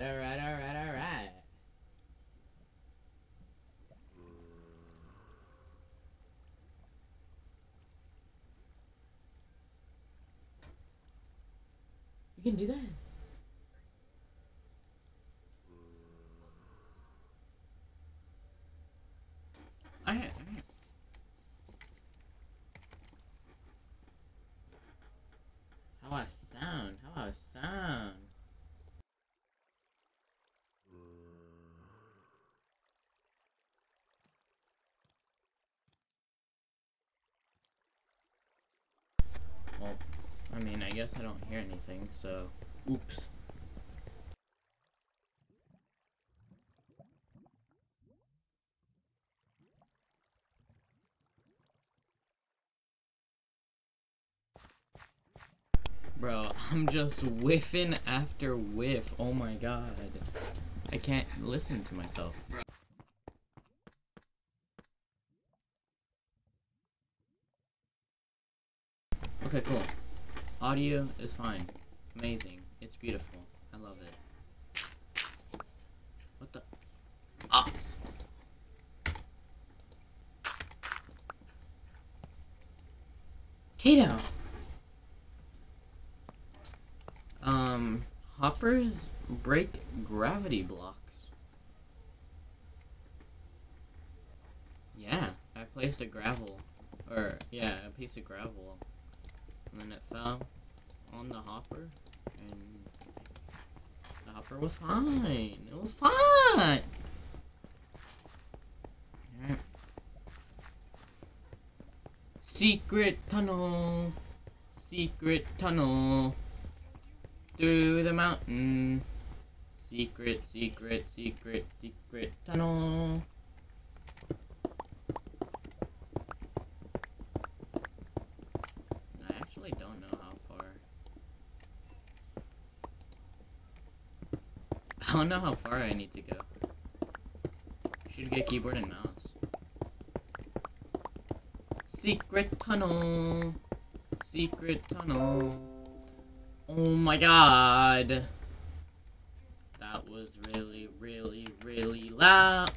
alright, alright, alright. You can do that. I, I How I sound? How I sound? Well, I mean, I guess I don't hear anything, so oops. Bro, I'm just whiffing after whiff. Oh my god. I can't listen to myself. Okay, cool. Audio is fine. Amazing. It's beautiful. I love it. What the? Ah! Kato! Um, hoppers break gravity blocks. Yeah, I placed a gravel, or yeah, a piece of gravel, and then it fell on the hopper, and the hopper was fine. It was fine. Secret tunnel. Secret tunnel through the mountain. Secret, secret, secret, secret tunnel. I actually don't know how far. I don't know how far I need to go. Should get keyboard and mouse. Secret tunnel. Secret tunnel. Oh my god. That was really, really, really loud.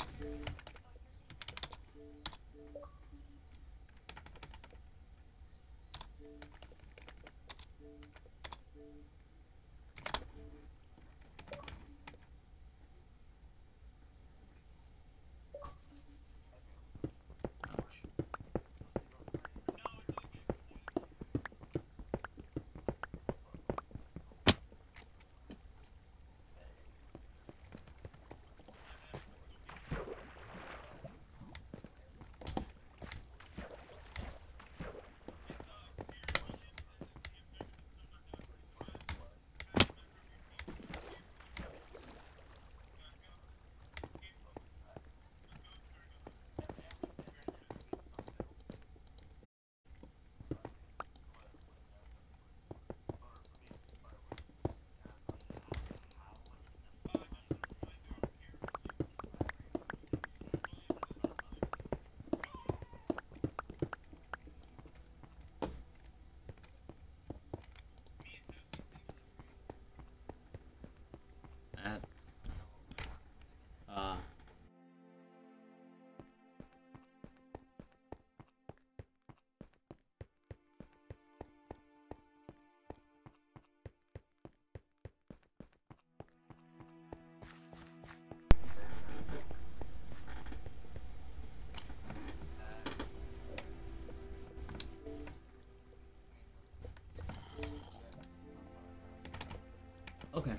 Okay.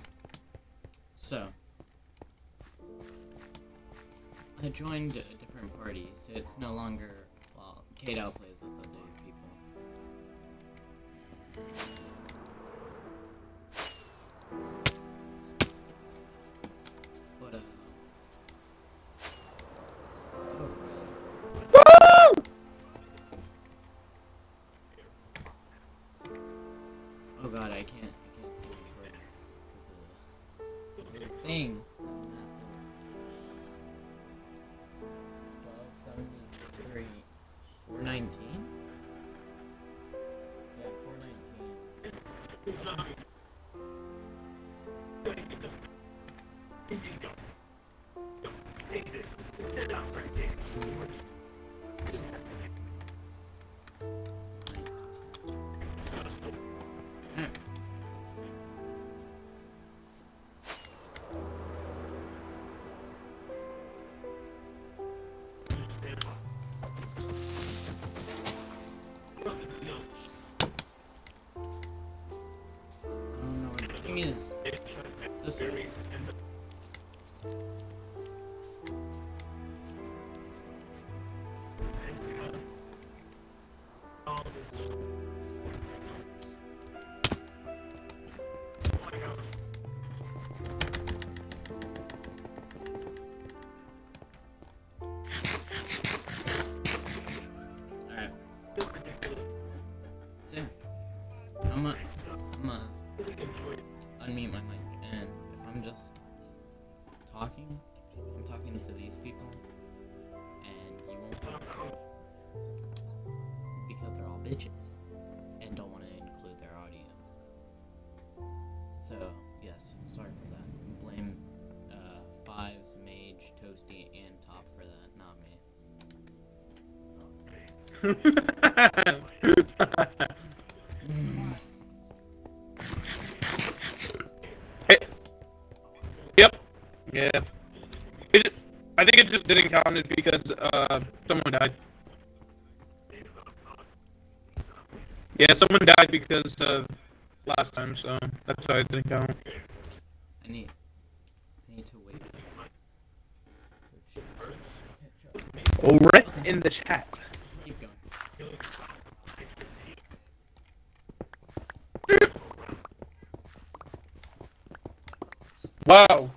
So, I joined a different party, so it's no longer, well, plays is, just Mage, Toasty, and Top for that, not me. hey. yep. Yeah. It, I think it just didn't count it because uh, someone died. Yeah, someone died because of last time, so that's why it didn't count. I need, I need to wait. In the chat. Keep going. Wow.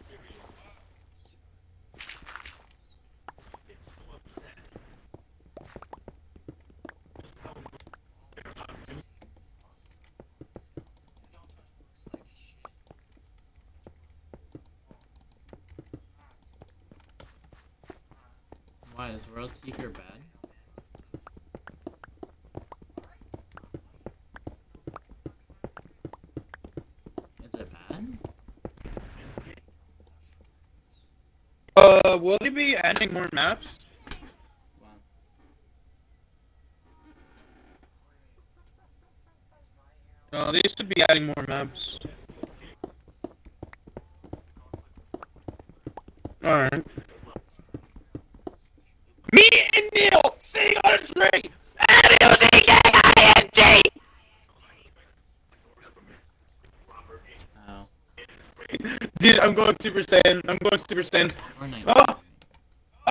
Why is World Seeker bad? Is it bad? Uh, will they be adding more maps? Wow. Uh, they should be adding more maps. Alright. Me and Neil sitting on a tree! M-U-C-K-I-N-G! Oh. Dude, I'm going Super Saiyan. I'm going Super Saiyan. Ah!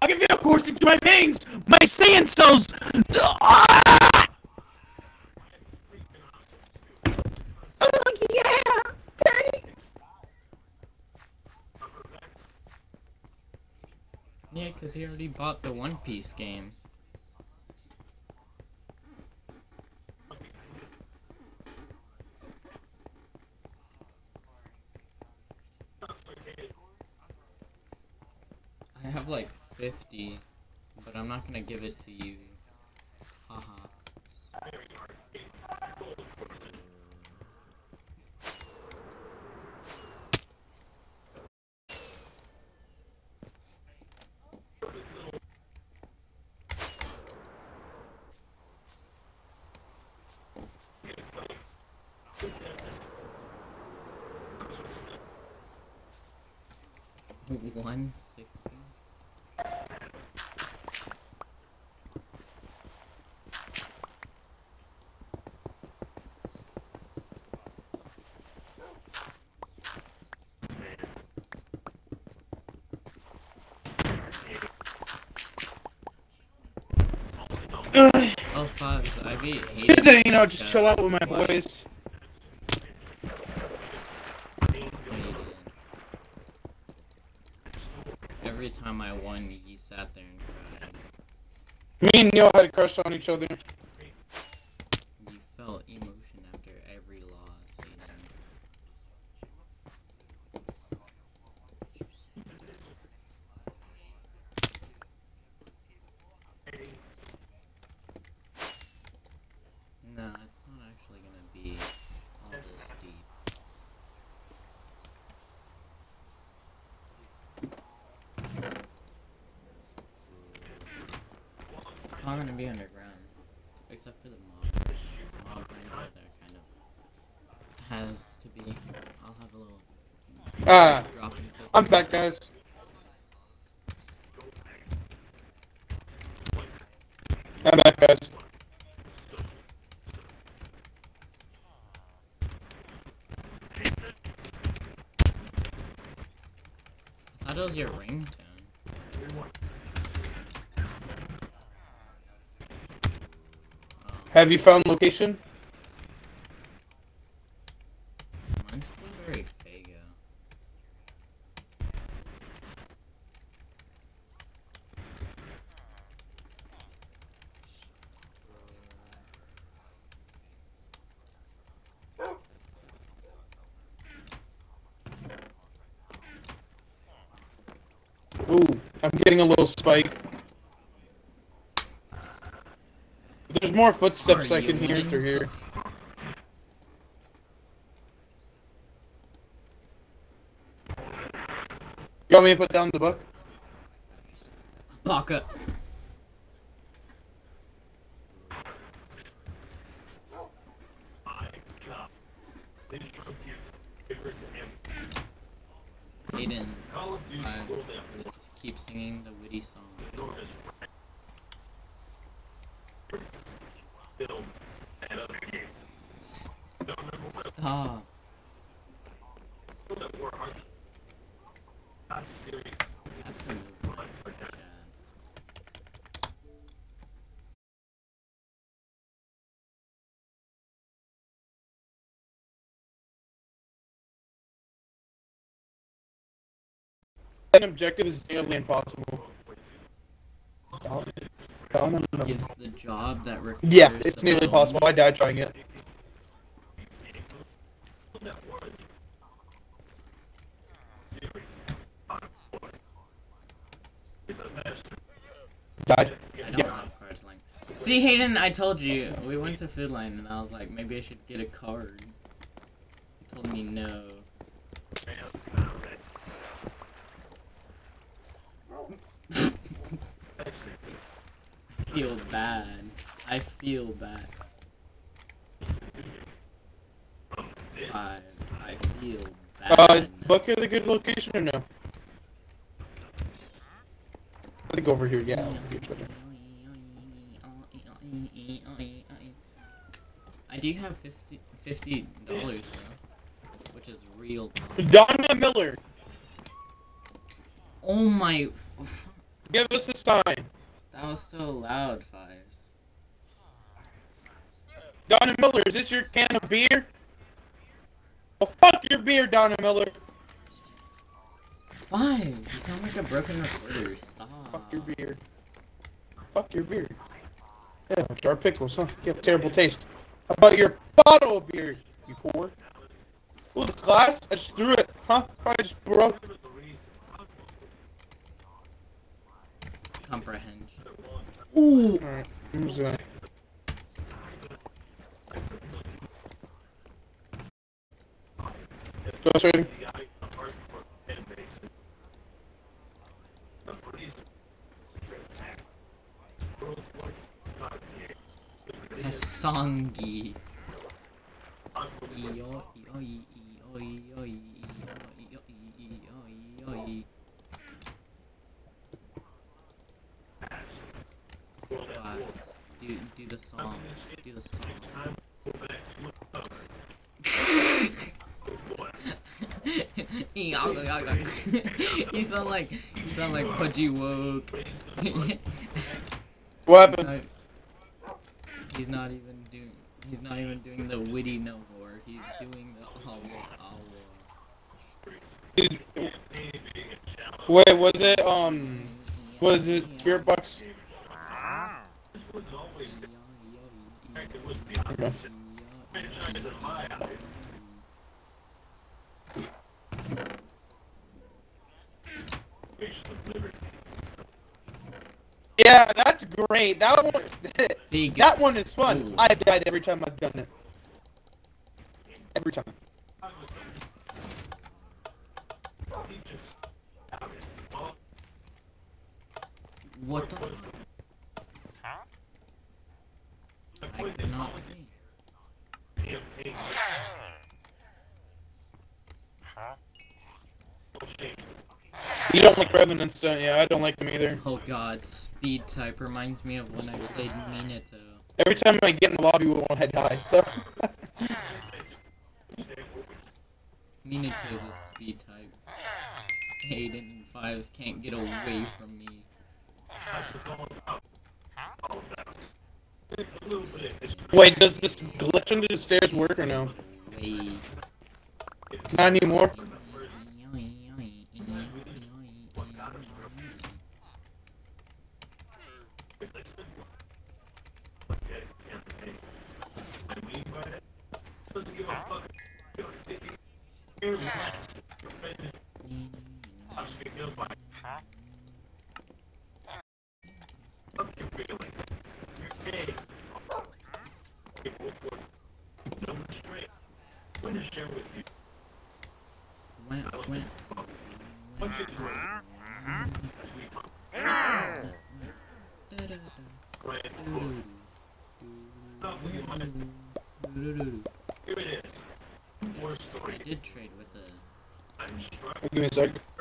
I can feel coursing through my veins! My Saiyan cells! Ah! Oh, yeah! Daddy! Yeah, because he already bought the One Piece game. I have like 50, but I'm gonna give it to you. Haha. One sixty. Ugh. Oh, fives. I be It's good to, you know, just chill out with my boys. Every time I won, he sat there and cried. Me and Neil had a crush on each other. Uh, I'm back, guys. I'm back, guys. I was your ringtone. Have you found location? More footsteps I can hear through here. You want me to put down the book? Baka. Aiden, I just keep singing the witty song. Stop. That's the move. Chad. An objective is nearly impossible. Down- down. Gives the job that requires Yeah, it's nearly bone. possible. I died trying it. Died. Yeah. have cards line. See, Hayden, I told you we went to Food Lion, and I was like, maybe I should get a card. He told me no. I feel bad. I feel bad. Fives. I feel bad. Uh, book at a good location or no? I think over here, yeah. I do have 50 fifty dollars though, which is real. Donna Miller, Oh my! give us a sign. That was so loud, fives. Donna Miller, is this your can of beer? Oh, fuck your beer, Donna Miller. Fives. You sound like a broken recorder. Stop. Fuck your beer. Fuck your beer. Yeah, jar pickles, huh? You have terrible taste. How about your bottle of beer, you whore? Ooh, this glass? I just threw it, huh? Probably just broke. Comprehension. Ooh. Alright, who's that? Ghost iyo. Five. Do do the song. Do the song. you sound like you sound like Pudgy Woke. What happened? He's not even doing. He's not even doing the witty no more. He's doing the owl owl. Wait, was it, um, was it Spirit Box? Yeah, that's great. That one, that one is fun. Ooh. I died every time I've done it. Every time. What the? I cannot see. You don't like Revenants, don't you? I don't like them either. Oh god, speed type reminds me of when I played Minato. Every time I get in the lobby with one, I die, so... Minato's a speed type. Hayden and Fives can't get away from me. Wait, does this glitch under the stairs work or no? Wait. Not anymore. Huh? Give me a sec.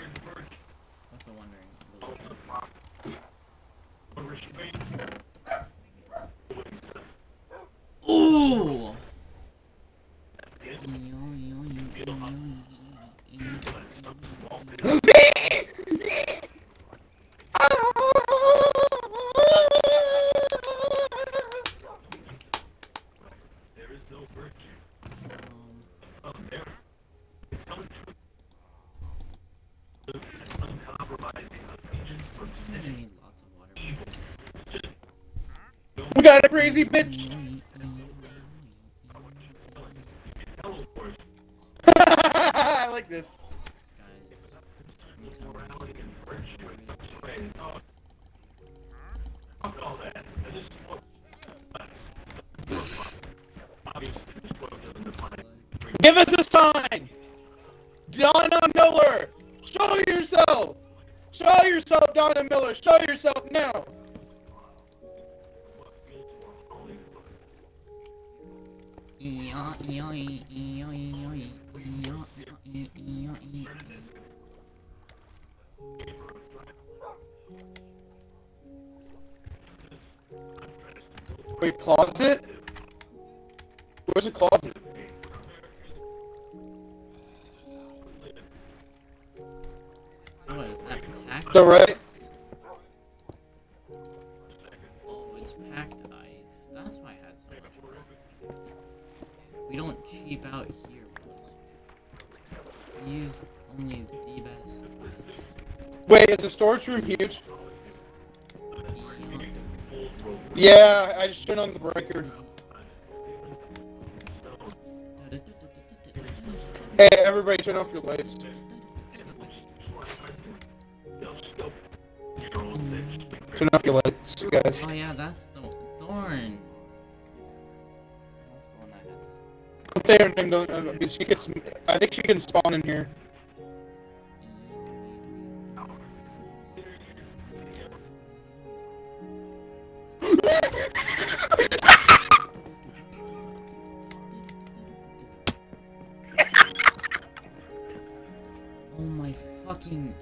crazy bitch. storage room huge? Yeah, I just turned on the breaker. Hey, everybody turn off your lights. Turn off your lights, guys. Oh yeah, that's the thorn. That's the one I guess. Let's say her name, don't, uh, she gets, I think she can spawn in here. my fucking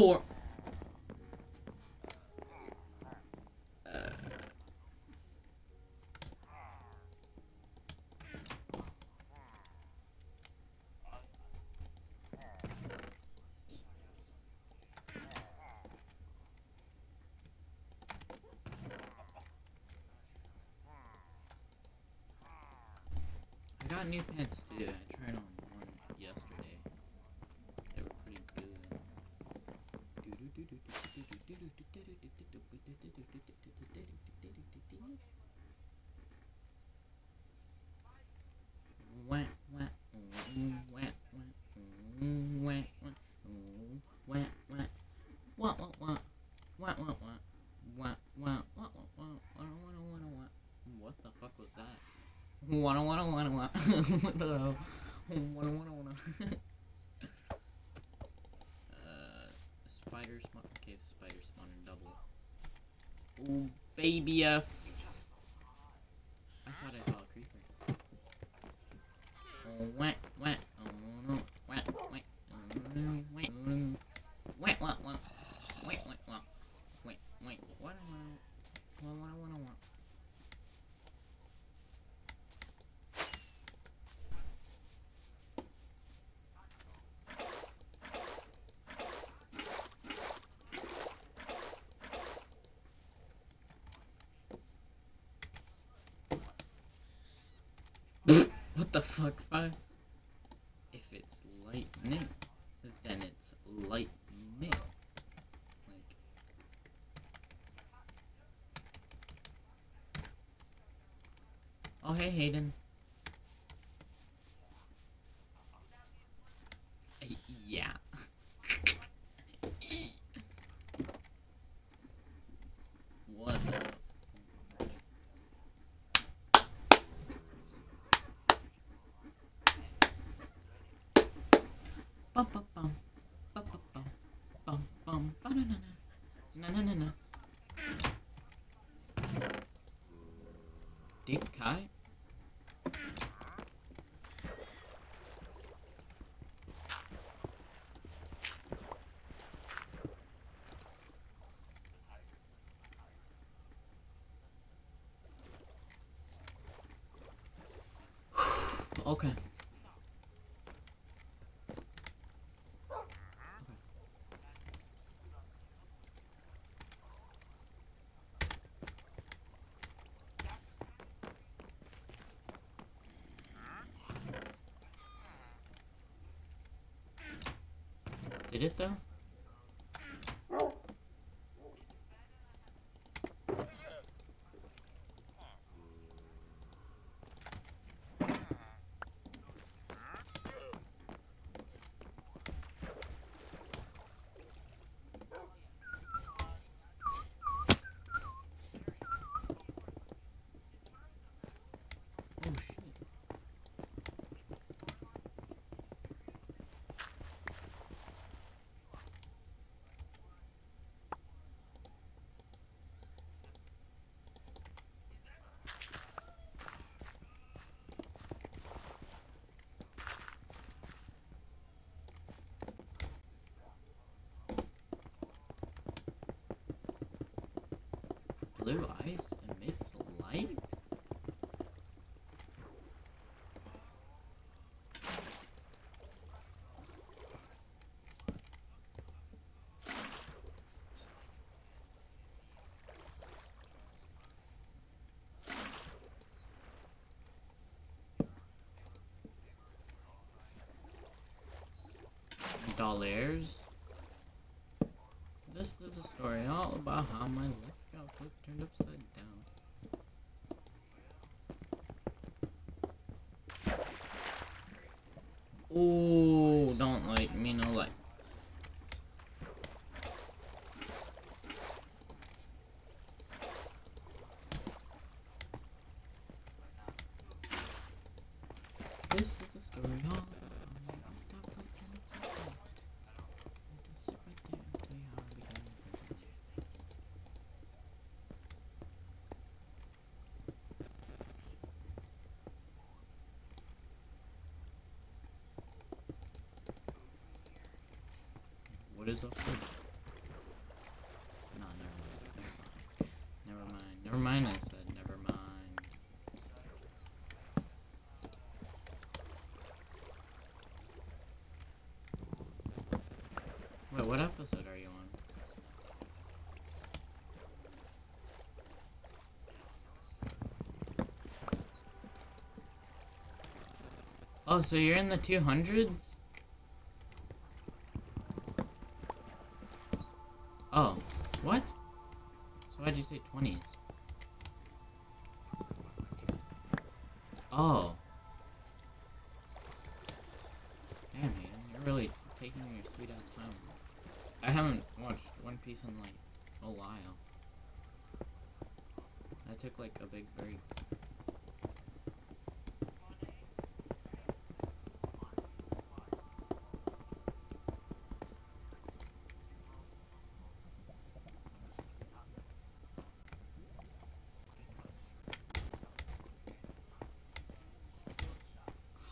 poor... I got new pants dude. I tried on. What the fuck was that? What the hell? Babia. The fuck, If it's lightning, then it's lightning. Like... Oh, hey, Hayden. Okay. Did it though? blue ice emits light? Dollars. This is a story all about how my life is up there? No, never mind. Never mind. Never mind, I said. Never mind. Wait, what episode are you on? Oh, so you're in the 200s? 20s? Oh. Damn, man, you're really taking your sweet ass time. I haven't watched One Piece in like a while. I took like a big break.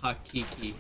Hakiki.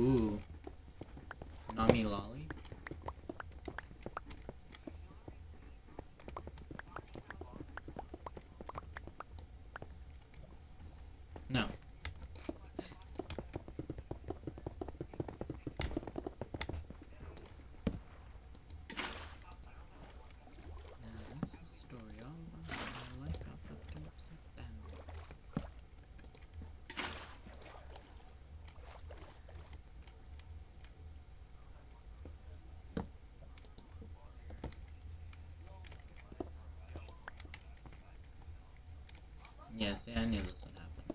Ooh. Nami Lolly? No. Now this is a story all about my life got flipped upside down. Yeah, see, I knew this would happen.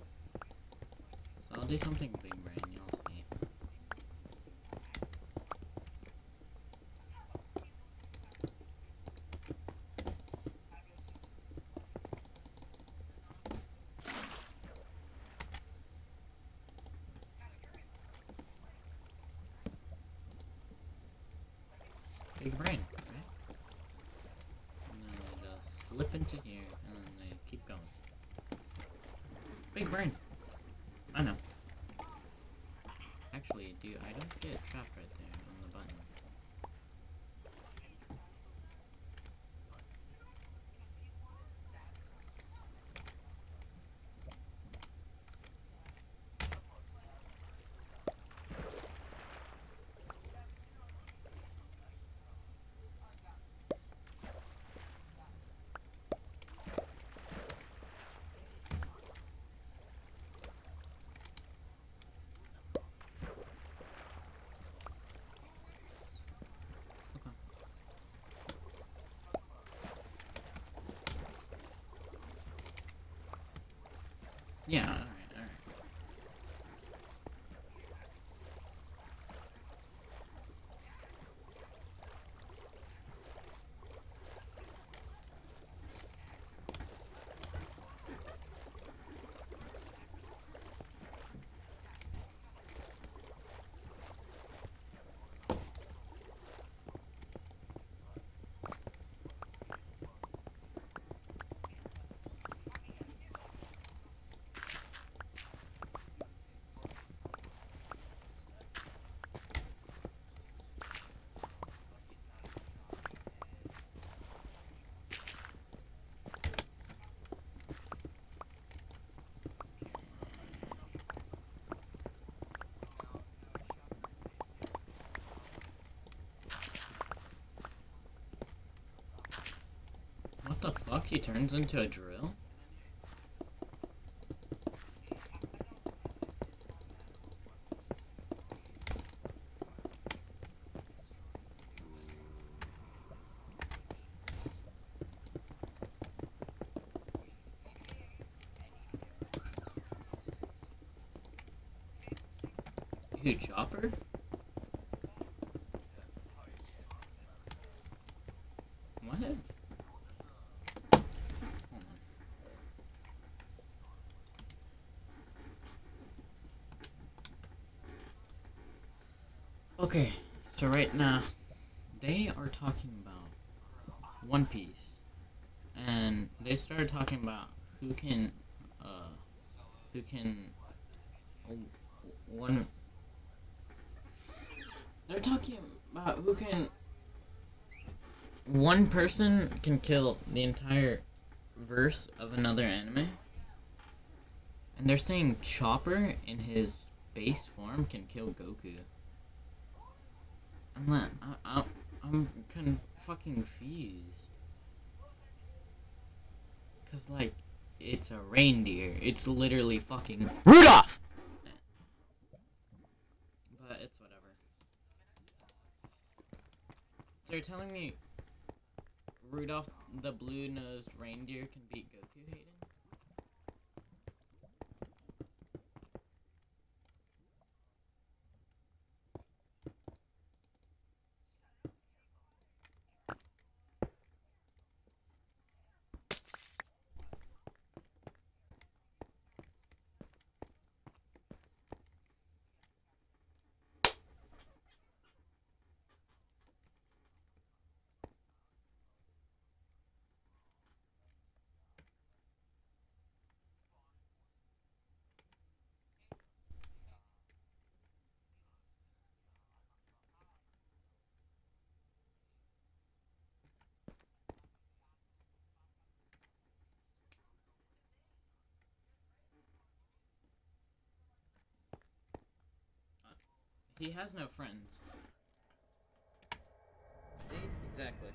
So I'll do something big brain, you'll see. Big brain, right? And then they just slip into here, and then they keep going. Big brain. I know. Actually, dude, I do items get trapped right there on the button? Okay. Yeah, He turns into a drill? Who, Chopper? What? Hold on. Okay, so right now, they are talking about One Piece, and they started talking about who can, uh, who can, oh, one. They're talking about who can. One person can kill the entire verse of another anime. And they're saying Chopper in his base form can kill Goku. I'm not. I, I, I'm kind of fucking confused. Cause like, it's a reindeer. It's literally fucking Rudolph. But it's whatever. So you're telling me Rudolph the blue-nosed reindeer can beat Goku, Hayden? He has no friends. See? Exactly.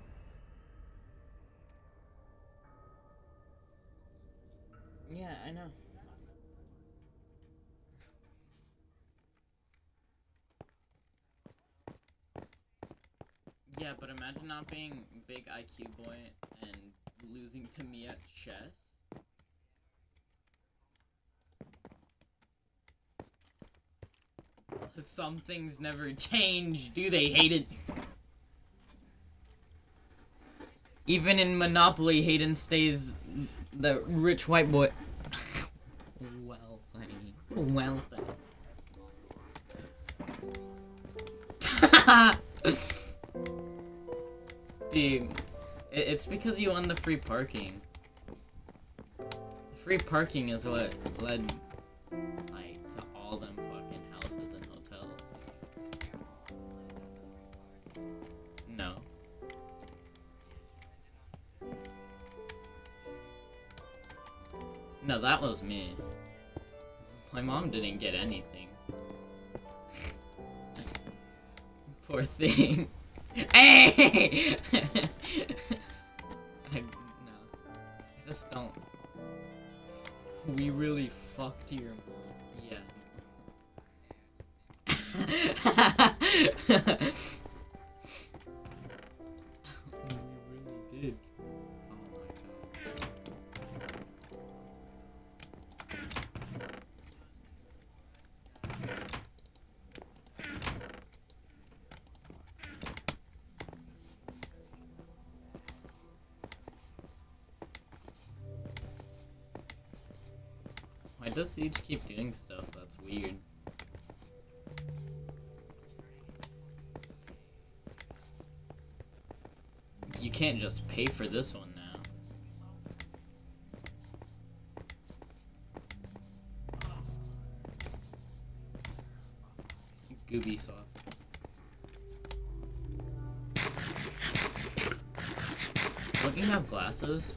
Yeah, I know. Yeah, but imagine not being big IQ boy and losing to me at chess. Some things never change, do they? Hayden? Even in Monopoly, Hayden stays the rich white boy. well, funny. Well, funny. Dude, it's because you won the free parking. Free parking is what led, didn't get anything. Poor thing. Hey! I no. I just don't. We really fucked your You can't just pay for this one now. Gooby sauce. Don't you have glasses?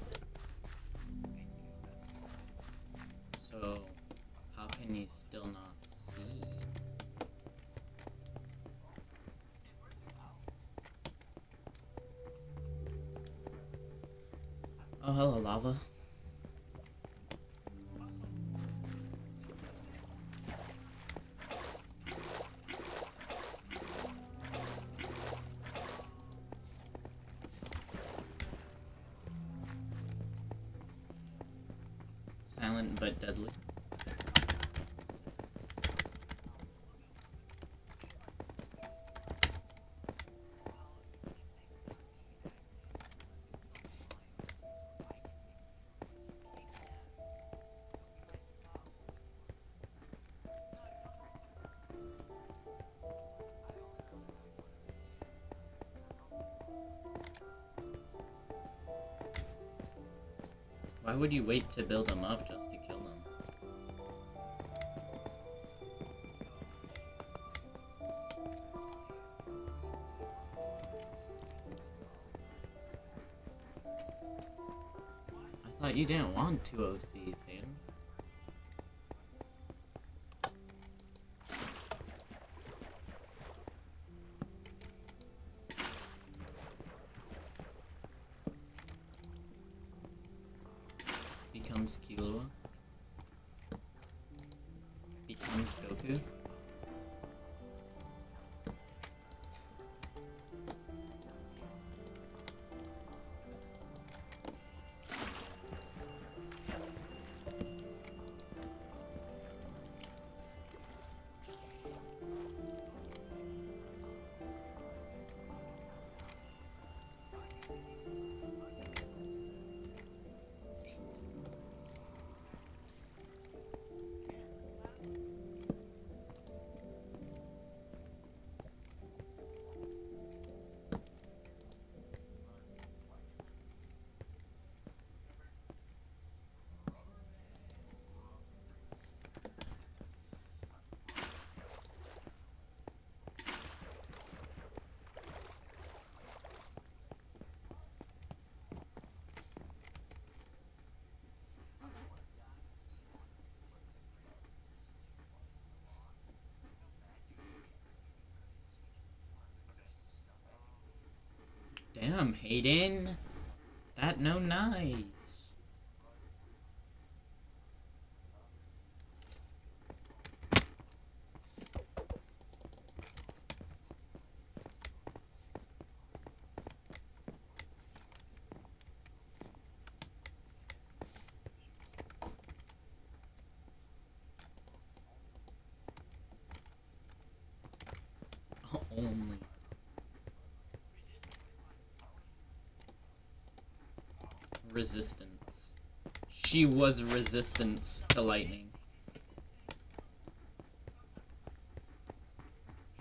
Would you wait to build them up just to kill them? I thought you didn't want two OCs, Damn, Hayden. That no nice. Only. Resistance. She was resistance to lightning.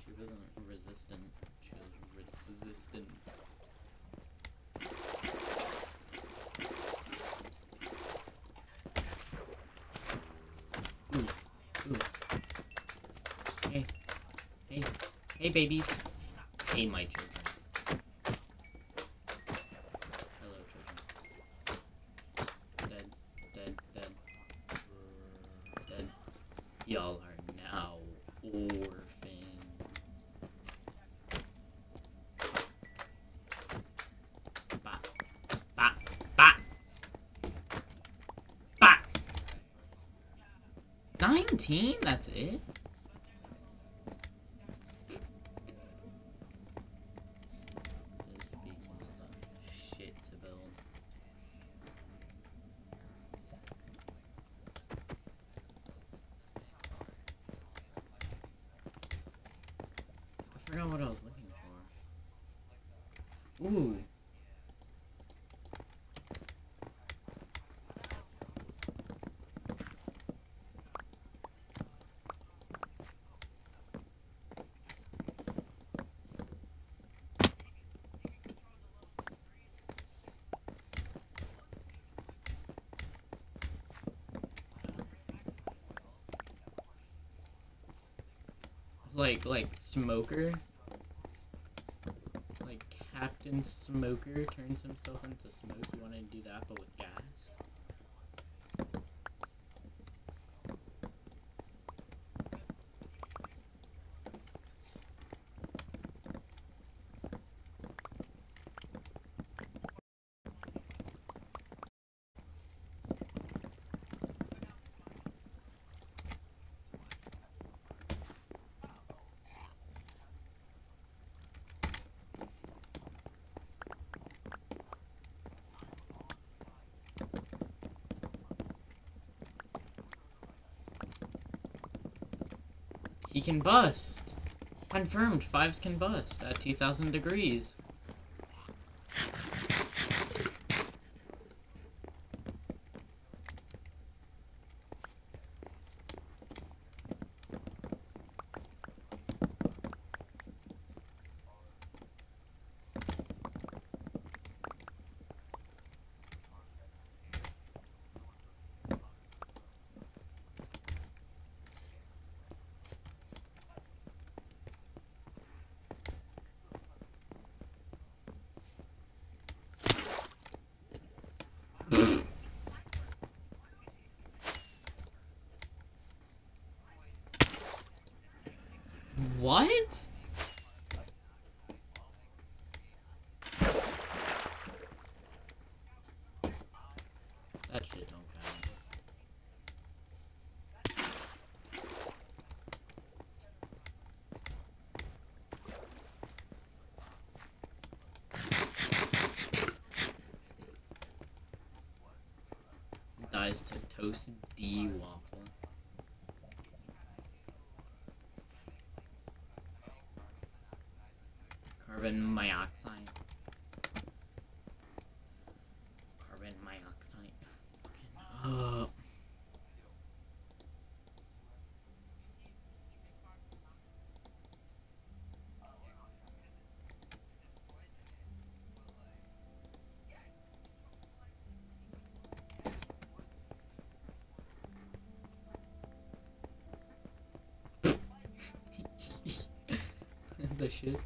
She wasn't resistant. She was resistance. Ooh, ooh. Hey, hey, hey, babies. Hey, my children. ぜ。Like, like Smoker? Like Captain Smoker turns himself into smoke? You wanna do that but with gas? He can bust! Confirmed, fives can bust at 2000 degrees. What? That shit don't count. Dies to toast D Carbon monoxide. Carbon monoxide. Uh, the shit.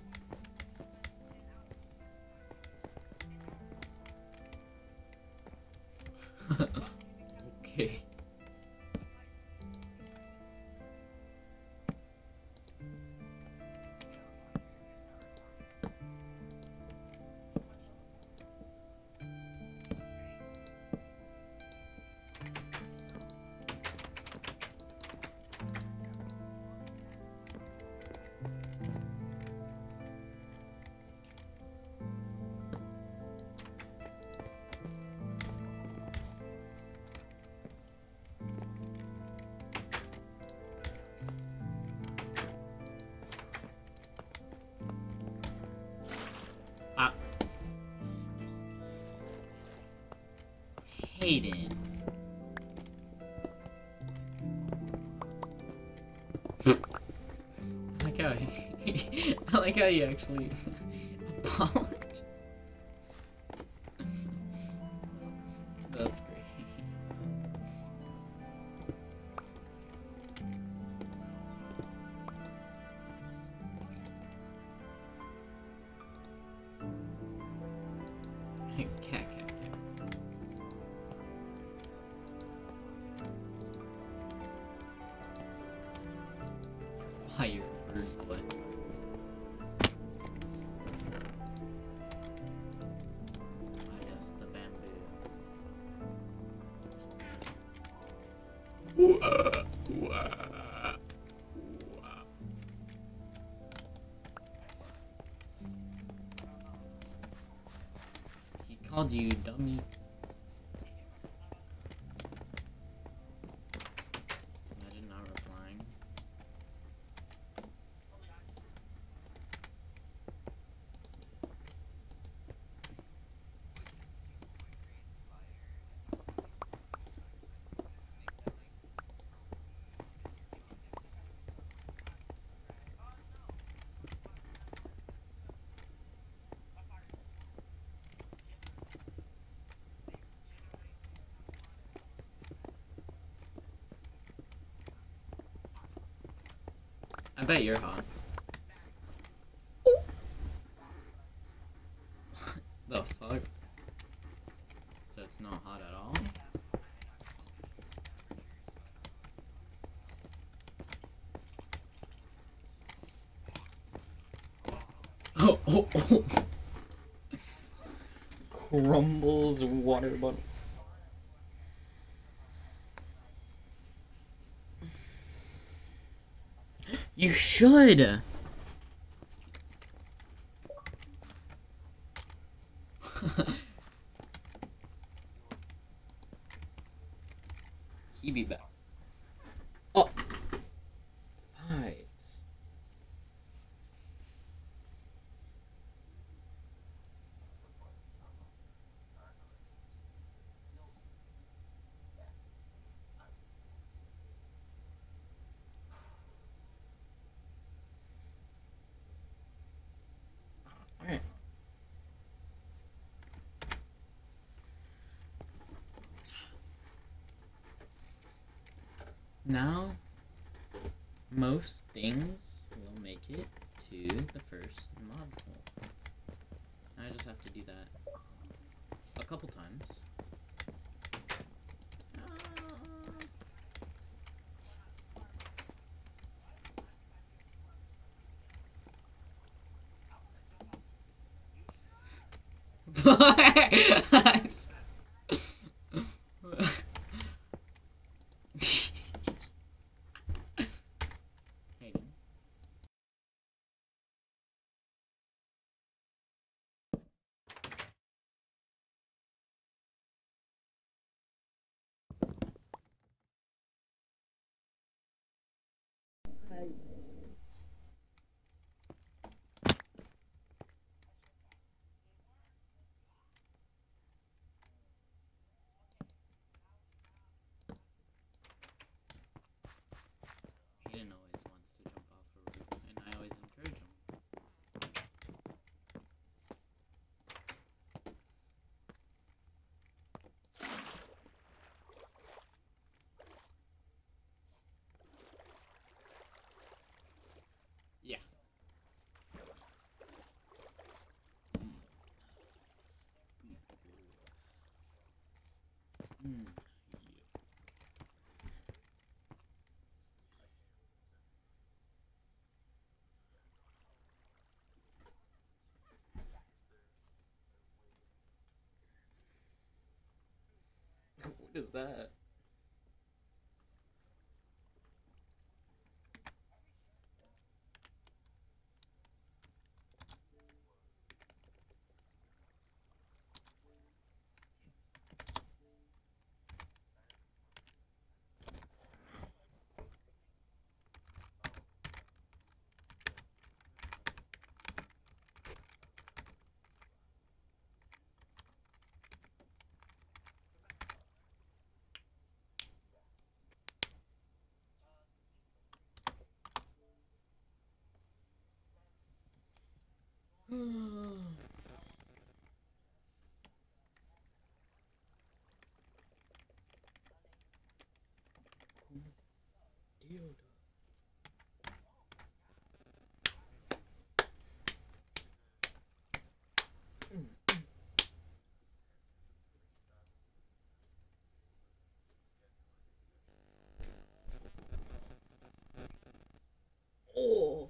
Hayden. I like how he, I like how he actually called you dummy. Imagine not replying. I bet you're hot. the fuck? So it's not hot at all? Oh, oh, oh. Crumbles water bottle. You should. most things will make it to the first module. I just have to do that a couple times. Uh... is that? Oh.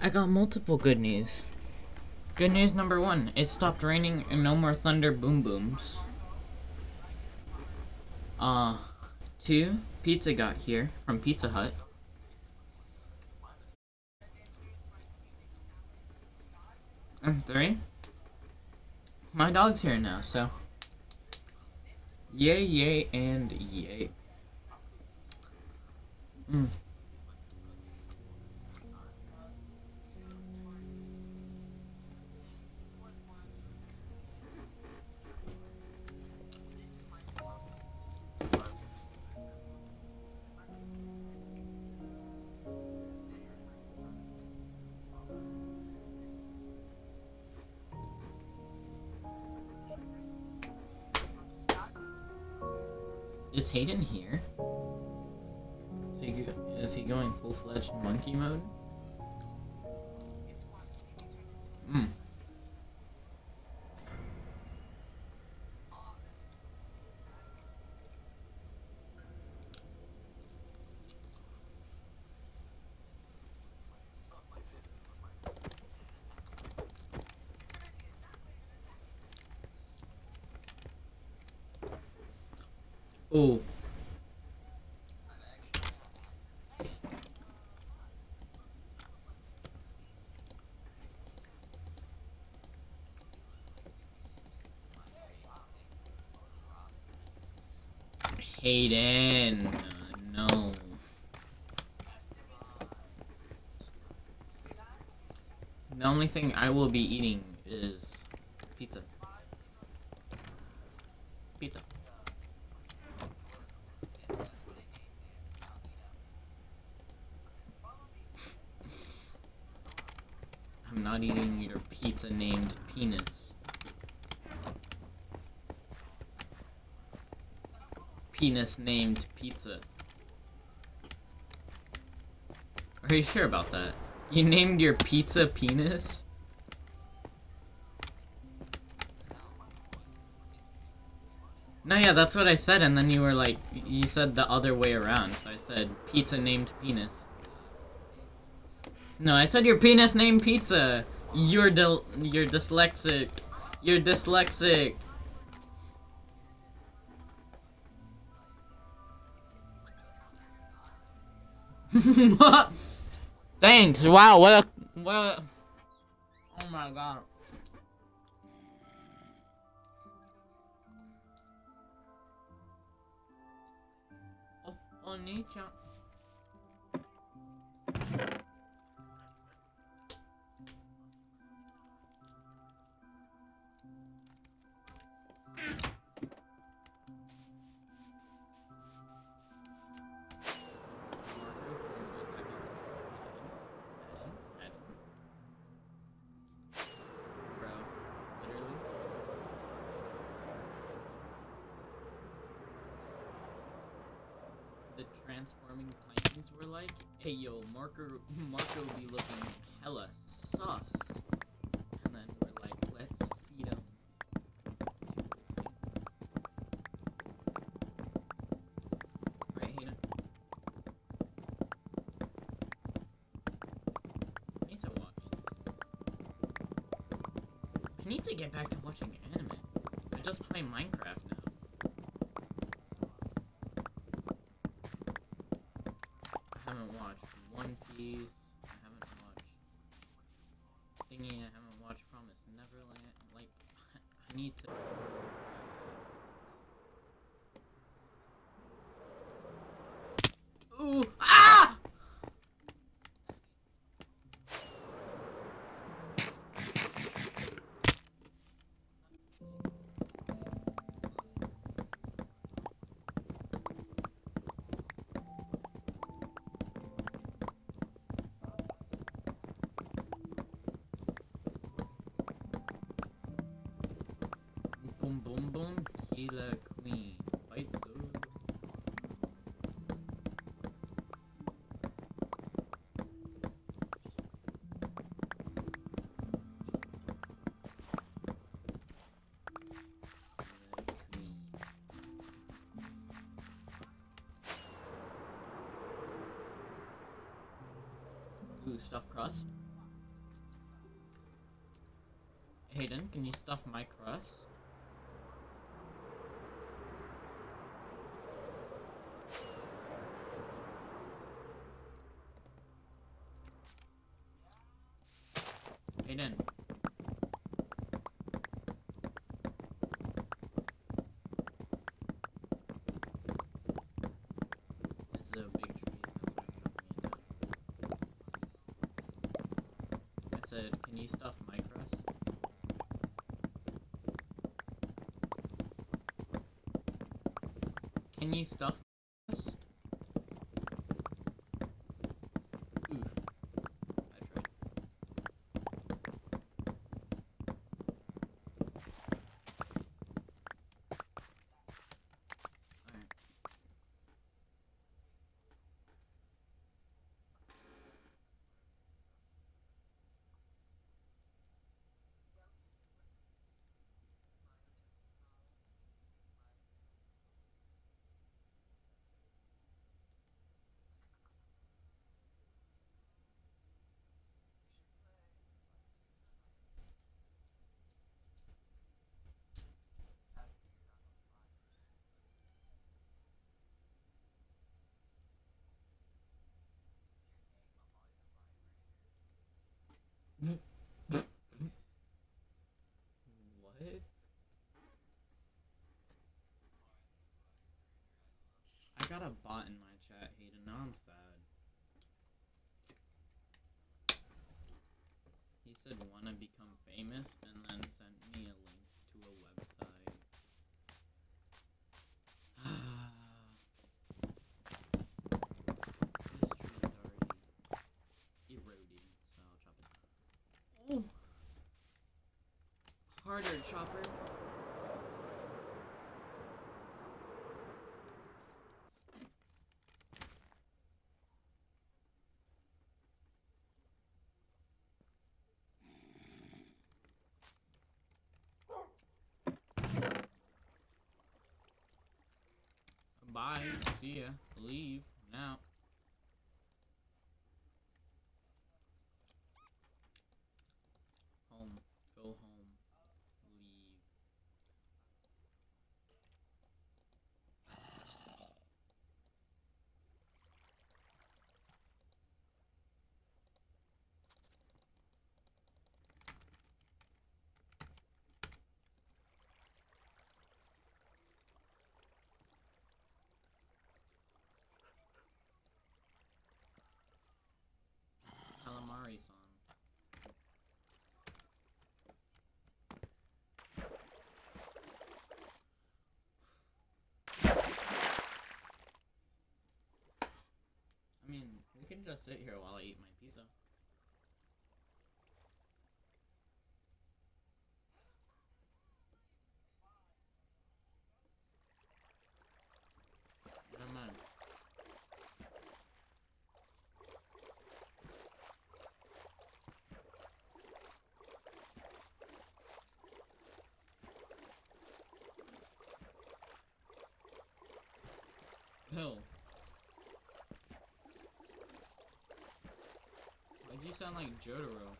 I got multiple good news. Good news number one, it stopped raining and no more thunder boom booms. Uh, two, pizza got here from Pizza Hut. And three, my dog's here now, so. Yay, yay, and yay. Is Hayden here? Is he, is he going full-fledged monkey mode? Hmm. Oh. Hayden, no. The only thing I will be eating is pizza. Pizza. I'm not eating your pizza named penis. Penis named pizza. Are you sure about that? You named your pizza penis? No, yeah, that's what I said, and then you were like, you said the other way around. So I said pizza named penis. No, I said your penis named pizza. You're del- you're dyslexic. You're dyslexic. Thanks. Wow. What a what. A, oh my god. Oh, oh Oni-chan. Marco, Marco be looking hella sus. And then we're like, let's feed him. Right, Hayden? I need to watch. I need to get back to watching anime. I just play Minecraft now. I haven't watched One I haven't watched Thingy. I haven't watched Promise Neverland. Like, I need to. stuff crust. Hayden, can you stuff my crust? Can you stuff my crust? Can you stuff my crust? Oof. I tried. Alright. What? I got a bot in my chat, Hayden. Now I'm sad. He said, wanna become famous, and then sent me a link to a website. this tree is already eroding, so I'll chop it. Ooh! Harder, chopper. Bye. See ya. Leave now. Home. Go home. Leave. Calamari song. I mean, we can just sit here while I eat my pizza. Never mind. Pill. Why'd you sound like Jotaro?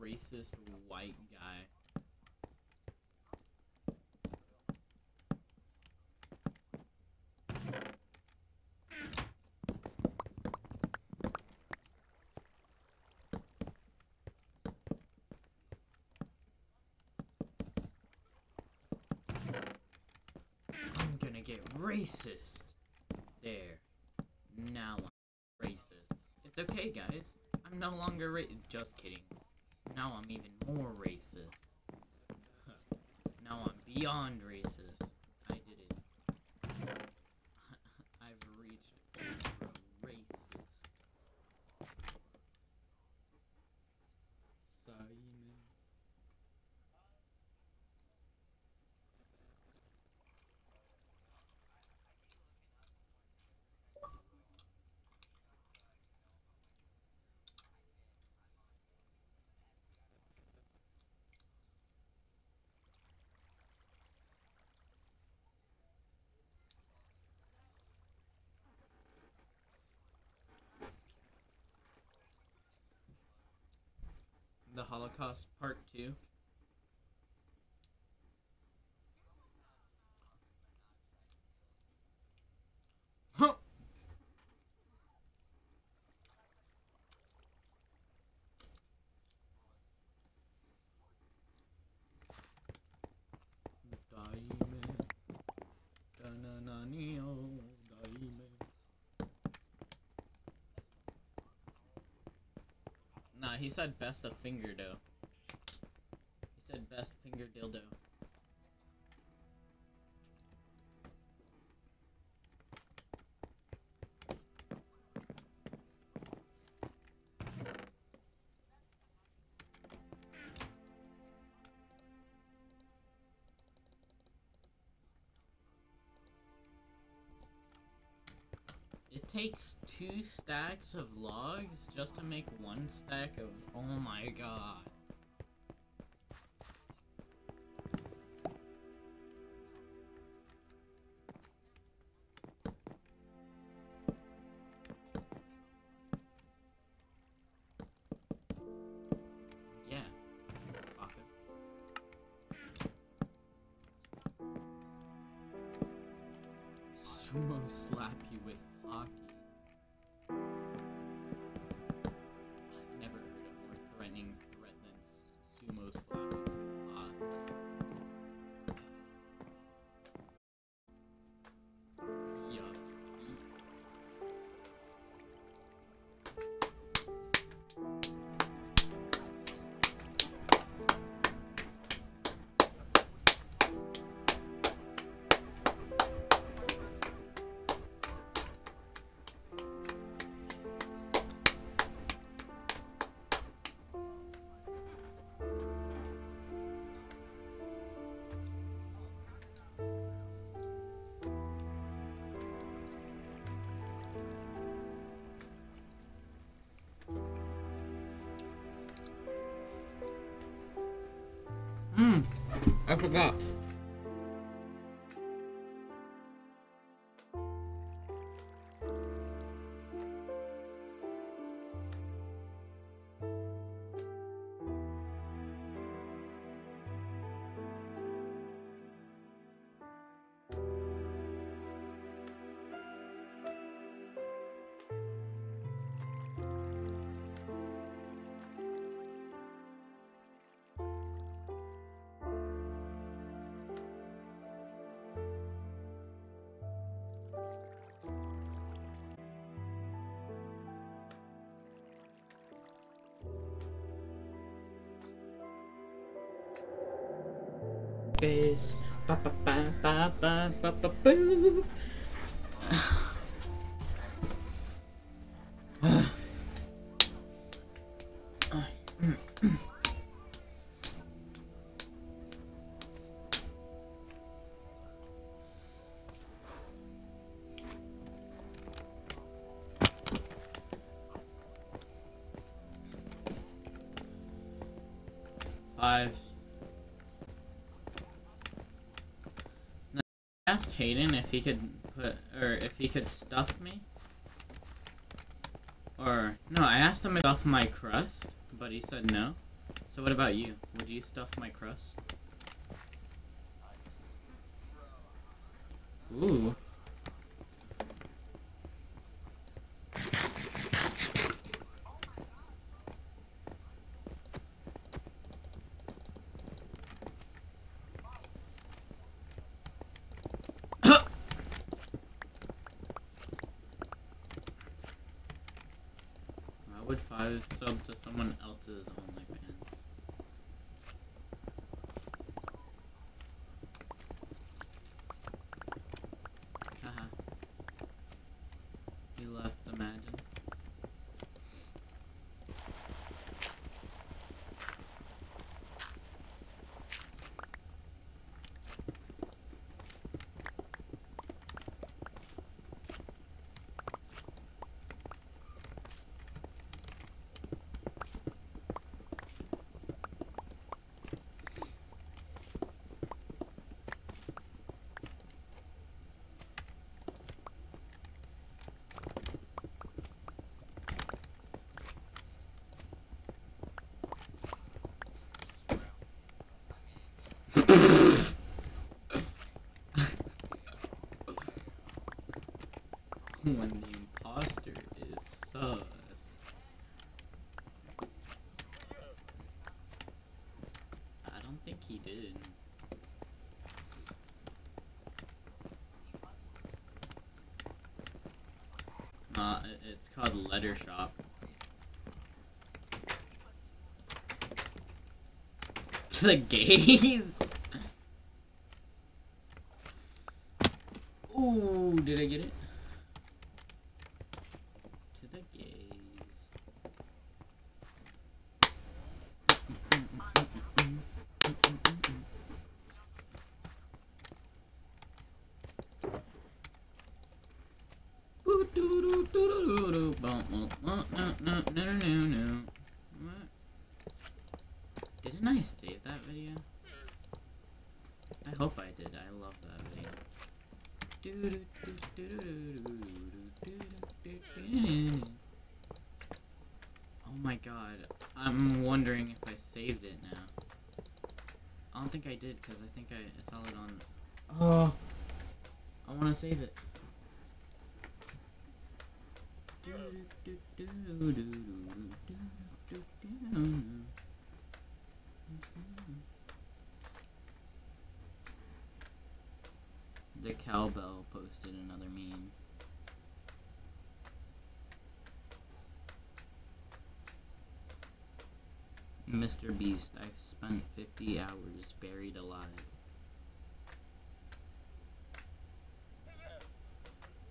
Racist white guy. I'm gonna get racist. There. Now I'm racist. It's okay, guys. I'm no longer ra- Just kidding. Now I'm even more racist. now I'm beyond racist. the Holocaust Part 2. He said best of finger dough. He said best finger dildo. Takes two stacks of logs just to make one stack of. Oh my god. I forgot. Biz. Ba ba ba ba ba ba ba boo. He could put, or if he could stuff me. Or, no, I asked him stuff my crust, but he said no. So what about you? Would you stuff my crust? Ooh. Why would five sub to someone else's OnlyFans? when the imposter is sus. I don't think he did. Uh, it's called Letter Shop. the gays. Oh my god. I'm wondering if I saved it now. I don't think I did because I think I saw it on. Oh. I want to save it. The cowbell posted another meme. Mr. Beast, I've spent 50 hours buried alive.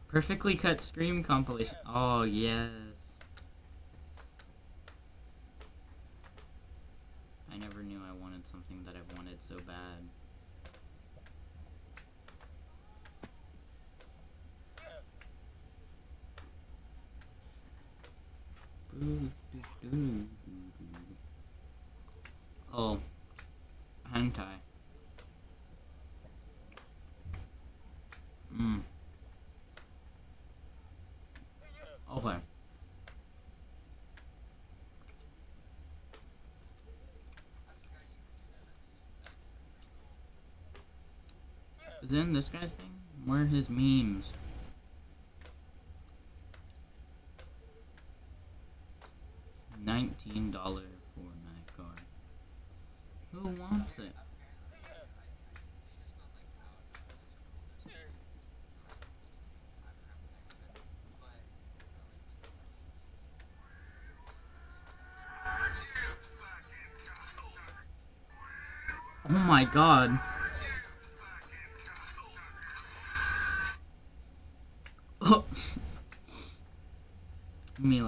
Perfectly cut scream compilation. Oh, yes. I never knew I wanted something that I wanted so bad. Oh, hentai. Mm. Okay. Then this guy's thing? Where are his memes? Nineteen dollar for Fortnite card. Who wants it? Oh my god.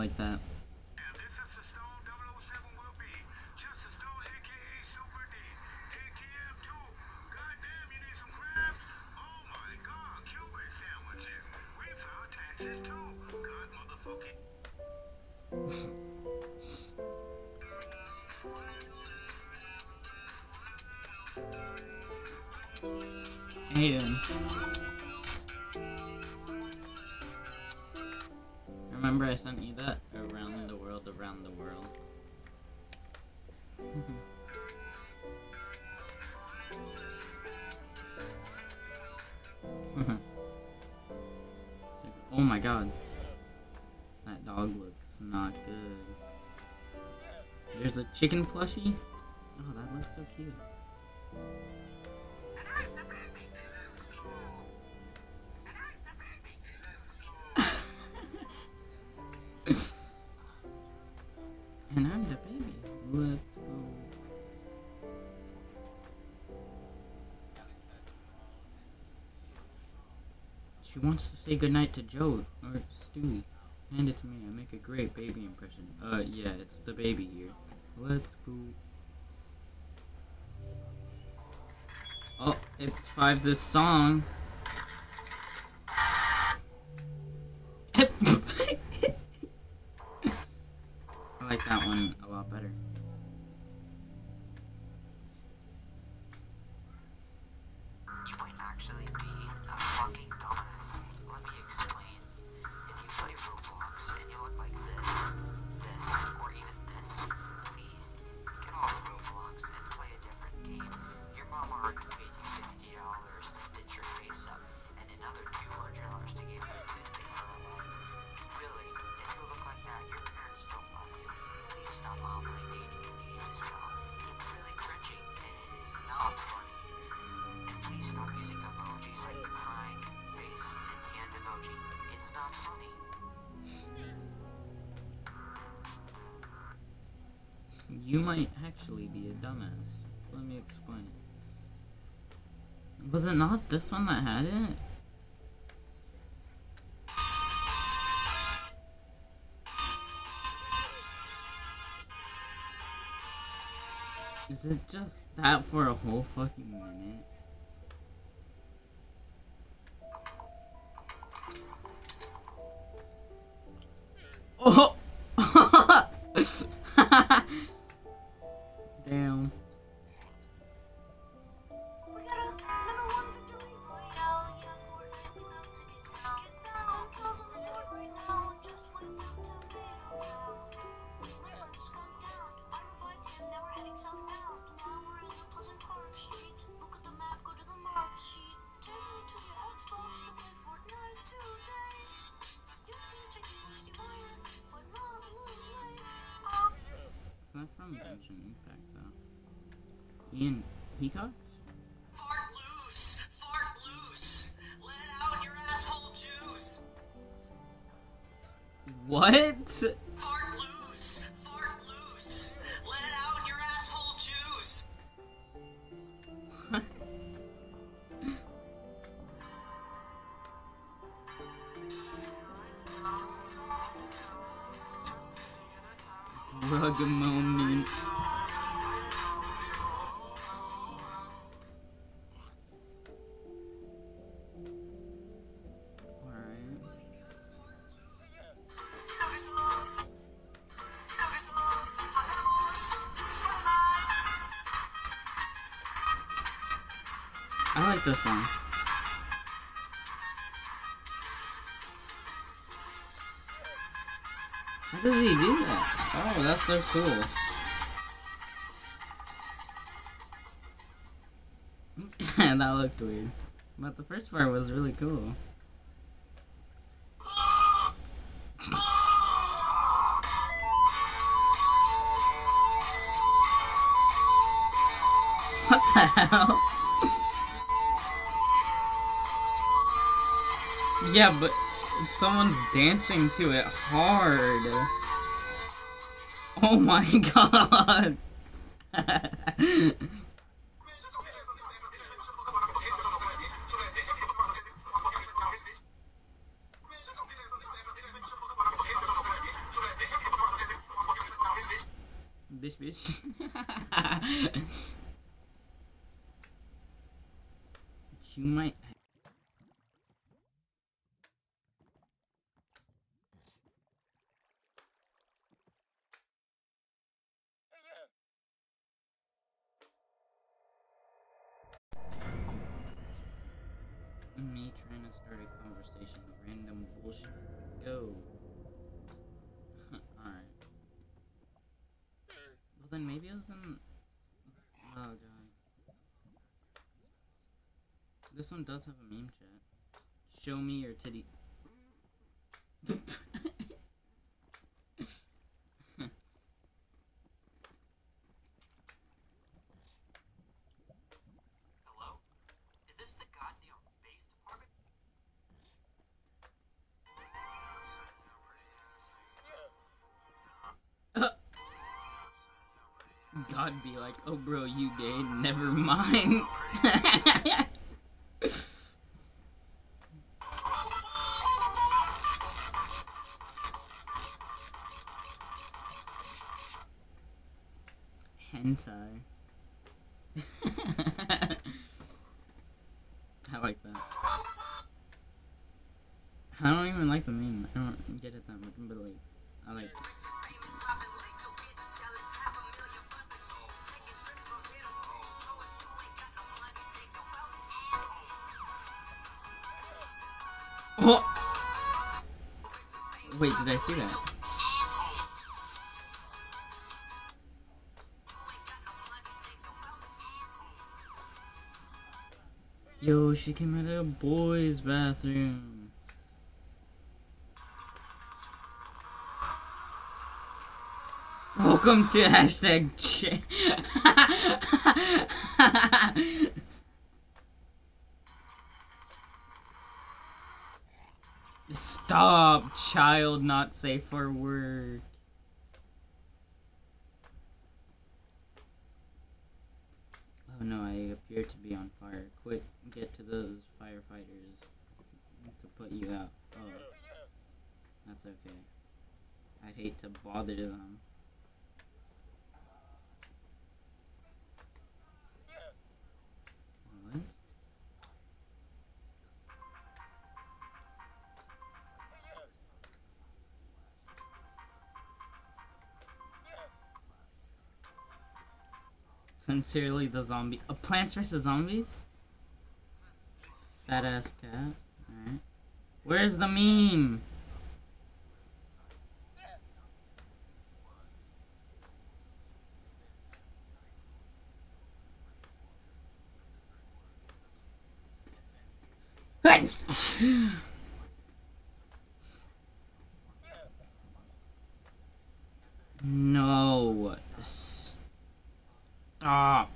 Like that. Chicken plushie? Oh, that looks so cute. And I'm the baby. Let's go. She wants to say goodnight to Joe or Stewie. Hand it to me. I make a great baby impression. Uh, yeah, it's the baby here. Let's go. Oh, it's Fives' this song. I like that one a lot better. It not this one that had it? Is it just that for a whole fucking this song. How does he do that? Oh, that's so cool. that looked weird. But the first part was really cool. Yeah, but someone's dancing to it hard. Oh my god. bish bish. you might Me trying to start a conversation. Random bullshit. Go. Alright. Well then maybe it was in Oh god. This one does have a meme chat. Show me your titty Hello? Is this the goddamn base department? God be like, oh bro, you gay, never mind. I see that? Yo, she came out of a boys' bathroom. Welcome to hashtag ch- Stop, child not safe for work. Oh no, I appear to be on fire. Quick, get to those firefighters to put you out. Oh, that's okay. I'd hate to bother them. Sincerely, the zombie. Uh, Plants vs Zombies. Fat ass cat. Alright. Where's the meme? No. Stop.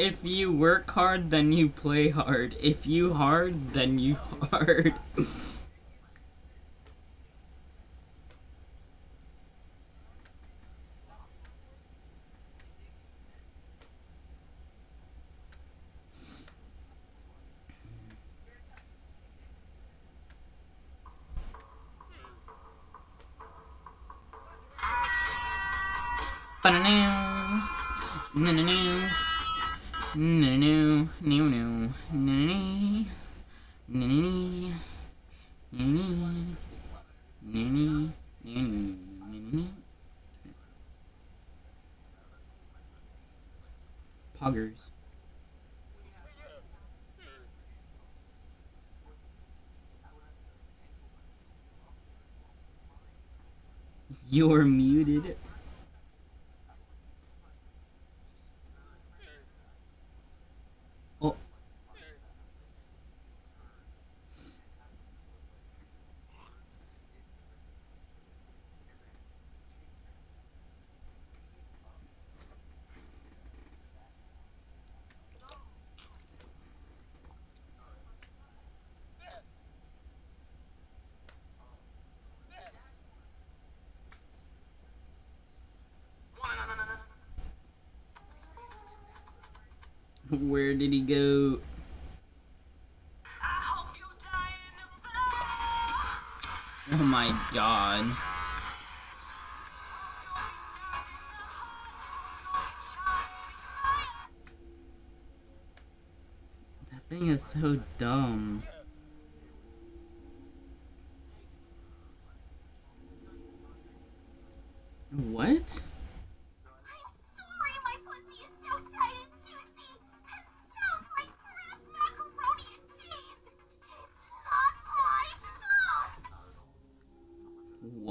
If you work hard, then you play hard. If you hard, then you hard. Ba-da-doo. Na-na-doo. No, no, no, no, no, no, no, no, Poggers. You're muted. Oh. Where did he go? I hope you die in the Oh my god. That thing is so dumb.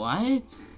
What?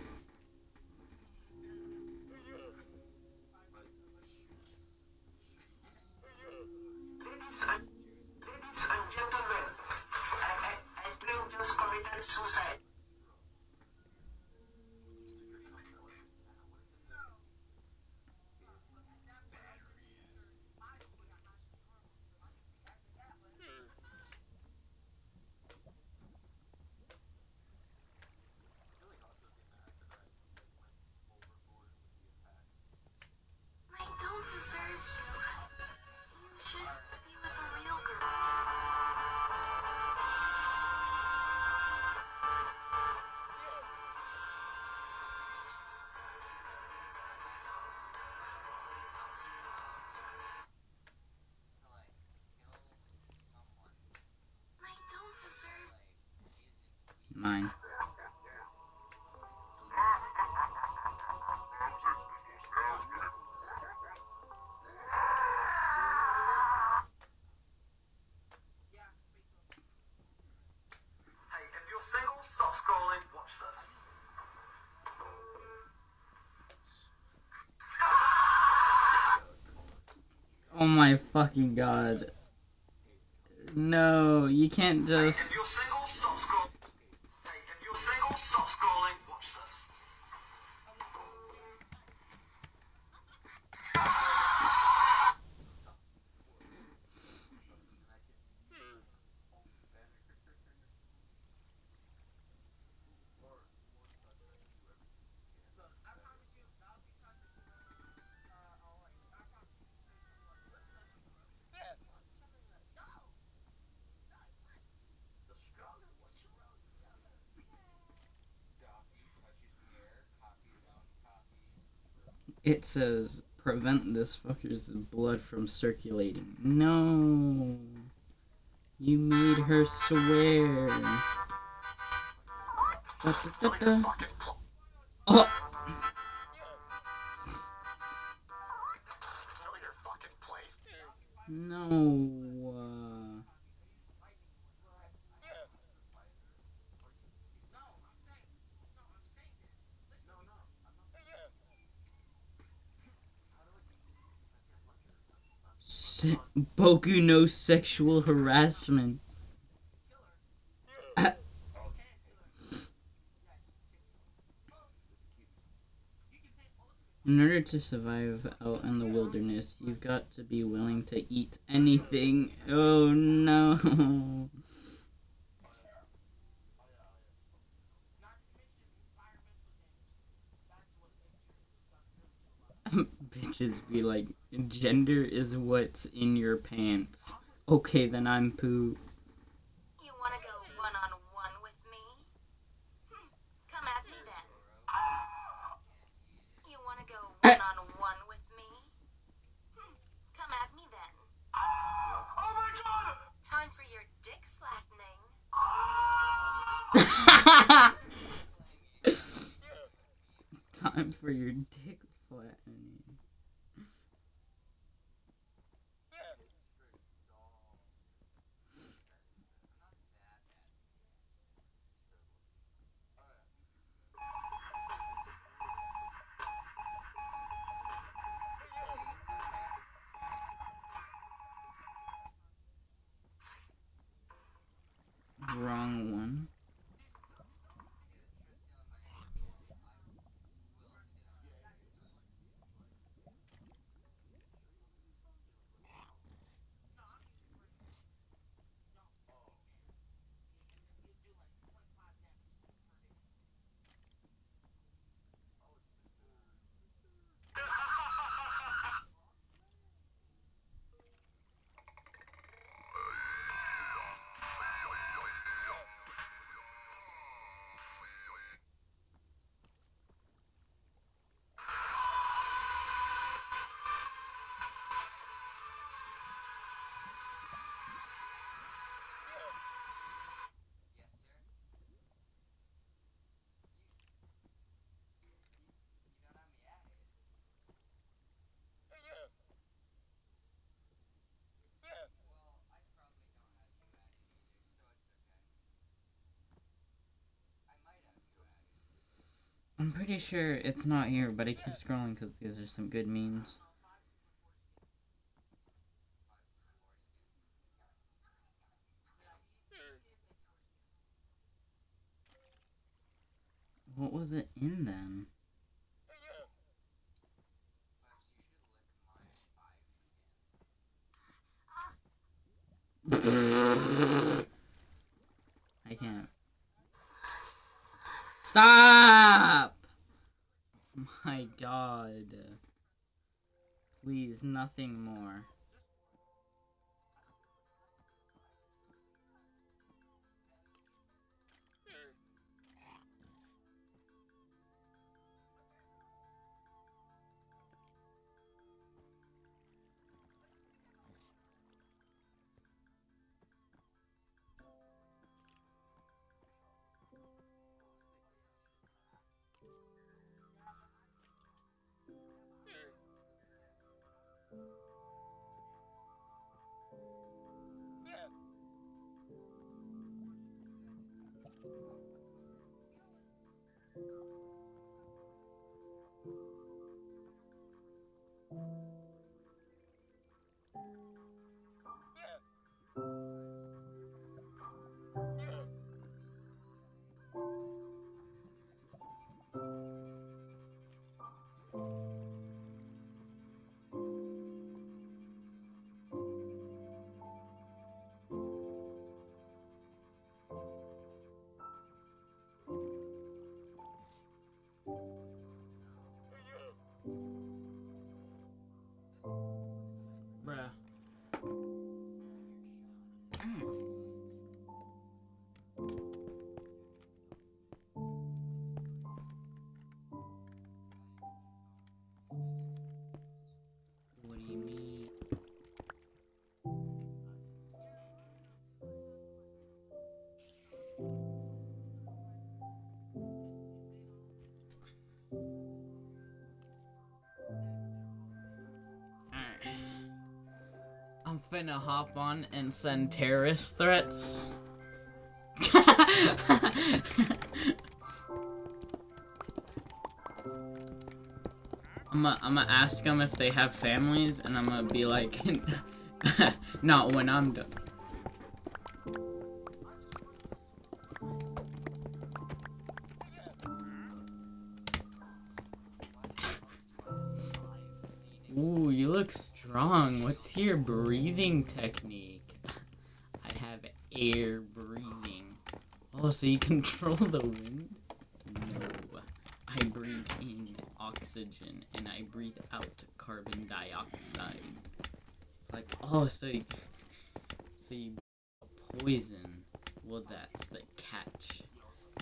Scrolling, watch this. Oh my fucking god. No, you can't just. Says prevent this fucker's blood from circulating. No. You made her swear. Da, da, da. Oh, know your fucking place. no. Uh, se- Boku no sexual harassment. In order to survive out in the wilderness, you've got to be willing to eat anything. Oh no. Bitches be like, gender is what's in your pants. Okay, then I'm poo. You wanna go one on one with me? Come at me then. You wanna go one on one with me? Come at me then. Oh my god! Time for your dick flattening. Time for your dick Wrong one. I'm pretty sure it's not here, but I keep scrolling because these are some good memes. What was it in then? I can't. Stop! My god. Please, nothing more. Finna hop on and send terrorist threats. I'm gonna I'm gonna ask them if they have families, and I'm gonna be like, not when I'm done. Technique? I have air breathing. Oh, so you control the wind? No. I breathe in oxygen and I breathe out carbon dioxide. Like, oh, so you, so you poison. Well, that's the catch.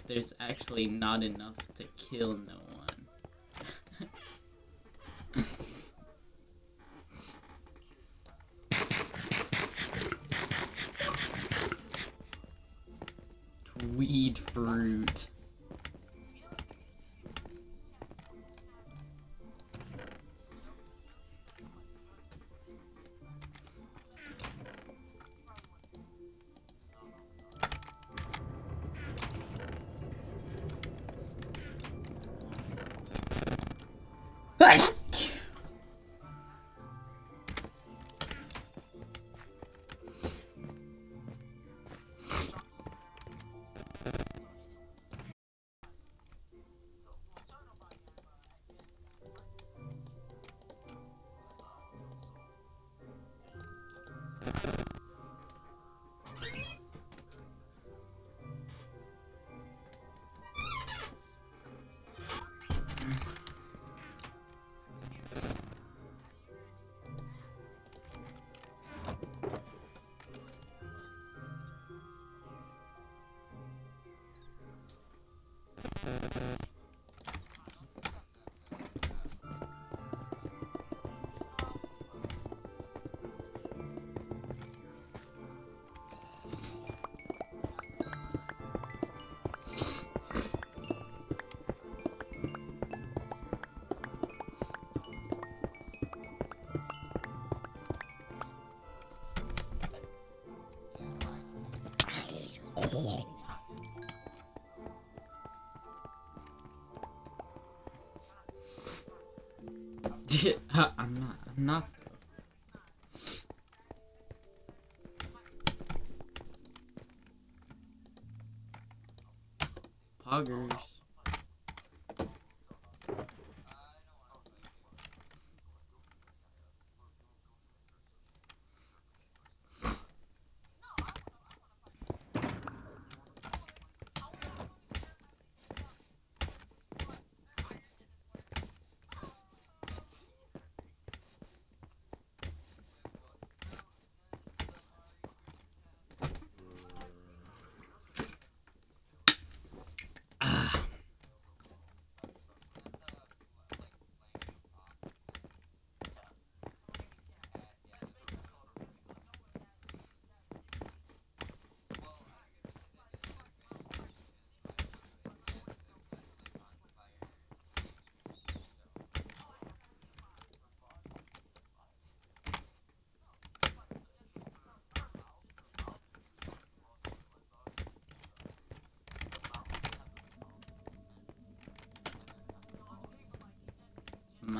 There's actually not enough to kill no I'm not. I'm not. Poggers.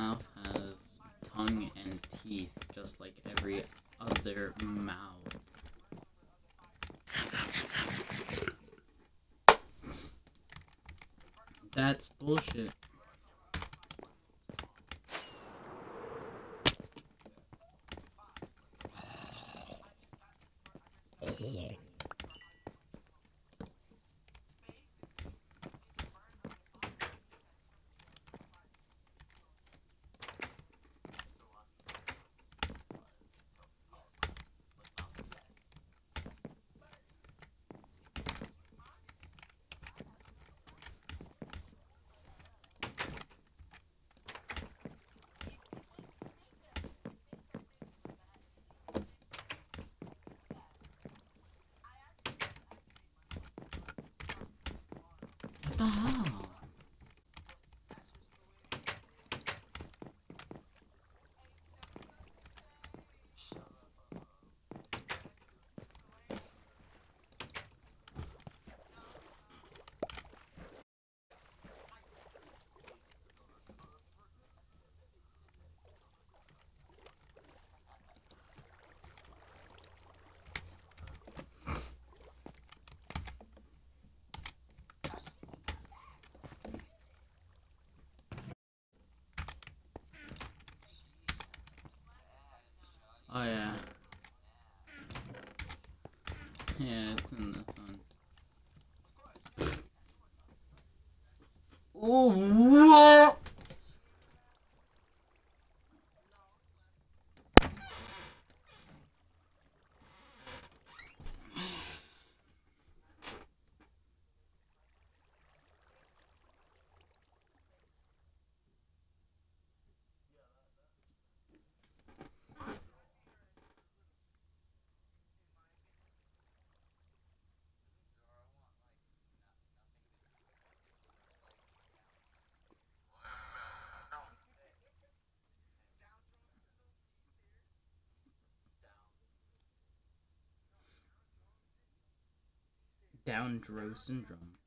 Mouth has tongue and teeth, just like every other mouth. That's bullshit. What the hell? Oh yeah. Yeah, it's in this one. Oh, what? Down Drow syndrome.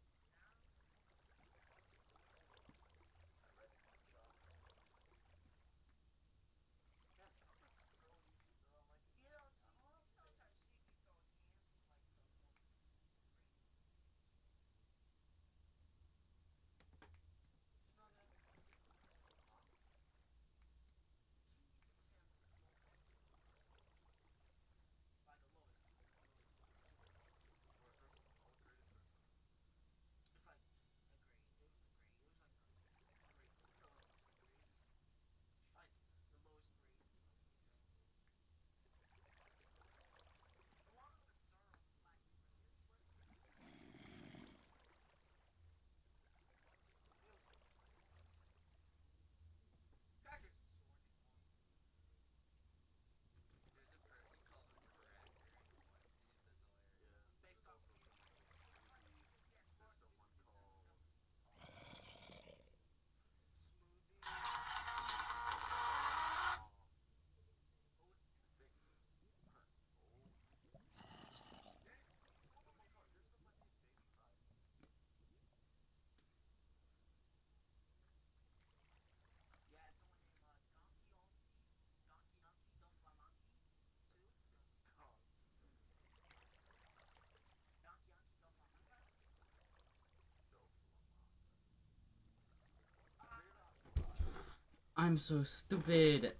I'm so stupid.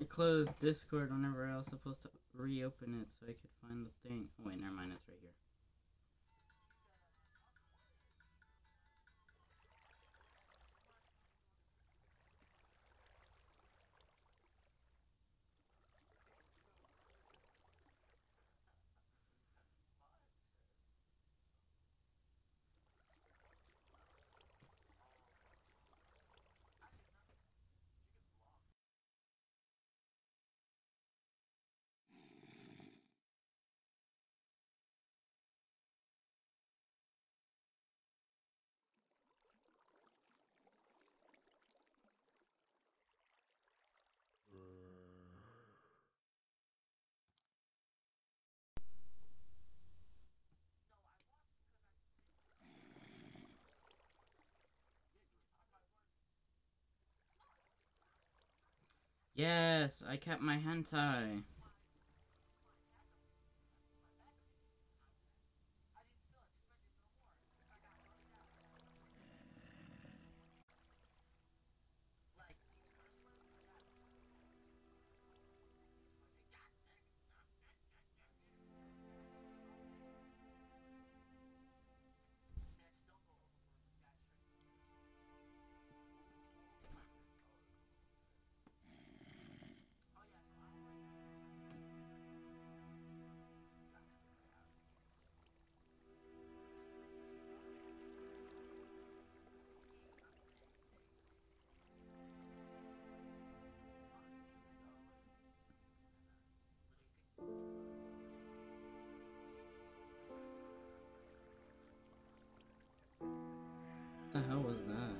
I closed Discord whenever I was supposed to reopen it so I could find the thing. Oh wait, never mind, it's right here. Yes, I kept my hentai. The hell was that?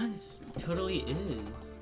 This totally is.